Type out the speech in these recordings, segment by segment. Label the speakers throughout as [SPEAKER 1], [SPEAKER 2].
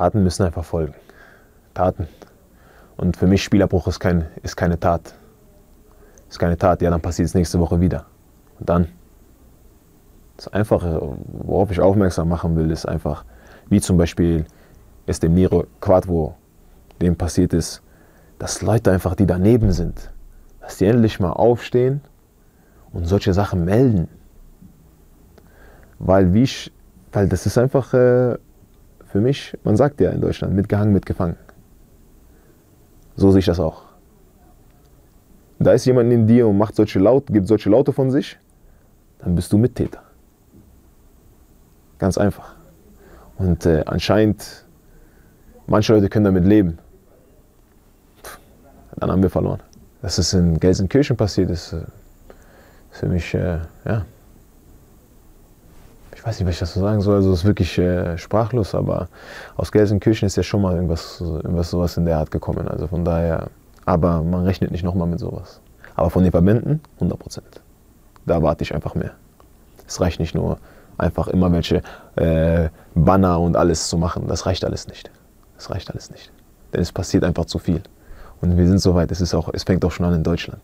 [SPEAKER 1] Taten müssen einfach folgen. Taten. Und für mich Spielerbruch ist, kein, ist keine Tat. Ist keine Tat. Ja, dann passiert es nächste Woche wieder. Und dann. Das Einfache, worauf ich aufmerksam machen will, ist einfach, wie zum Beispiel es dem Niro Quadro, dem passiert ist, dass Leute einfach, die daneben sind, dass die endlich mal aufstehen und solche Sachen melden. Weil, wie ich, weil das ist einfach äh, für mich, man sagt ja in Deutschland, mitgehangen, mitgefangen. So sehe ich das auch. Da ist jemand in dir und macht solche Laut, gibt solche Laute von sich, dann bist du Mittäter. Ganz einfach. Und äh, anscheinend, manche Leute können damit leben. Dann haben wir verloren. Dass es in Gelsenkirchen passiert ist, äh, ist für mich, äh, ja, ich weiß nicht, was ich dazu sagen soll, also es ist wirklich äh, sprachlos, aber aus Gelsenkirchen ist ja schon mal irgendwas, irgendwas sowas in der Art gekommen. Also von daher, aber man rechnet nicht nochmal mit sowas. Aber von den Verbänden 100 Prozent. Da erwarte ich einfach mehr. Es reicht nicht nur einfach immer welche äh, Banner und alles zu machen. Das reicht alles nicht. Das reicht alles nicht. Denn es passiert einfach zu viel. Und wir sind so weit, es, ist auch, es fängt auch schon an in Deutschland.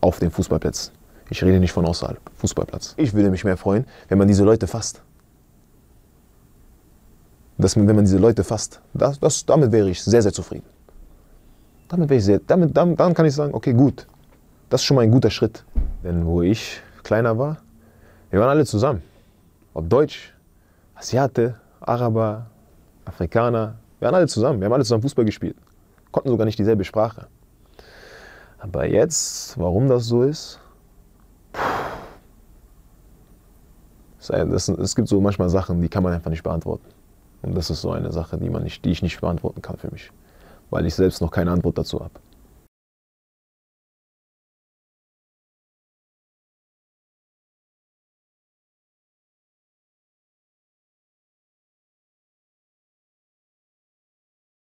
[SPEAKER 1] Auf den Fußballplätzen. Ich rede nicht von außerhalb, Fußballplatz. Ich würde mich mehr freuen, wenn man diese Leute fasst. Dass man, wenn man diese Leute fasst, das, das, damit wäre ich sehr, sehr zufrieden. Damit wäre ich sehr, damit, dann, dann kann ich sagen, okay, gut, das ist schon mal ein guter Schritt. Denn wo ich kleiner war, wir waren alle zusammen. Ob Deutsch, Asiate, Araber, Afrikaner, wir waren alle zusammen. Wir haben alle zusammen Fußball gespielt. Konnten sogar nicht dieselbe Sprache. Aber jetzt, warum das so ist, es gibt so manchmal Sachen, die kann man einfach nicht beantworten. Und das ist so eine Sache, die, man nicht, die ich nicht beantworten kann für mich. Weil ich selbst noch keine Antwort dazu habe.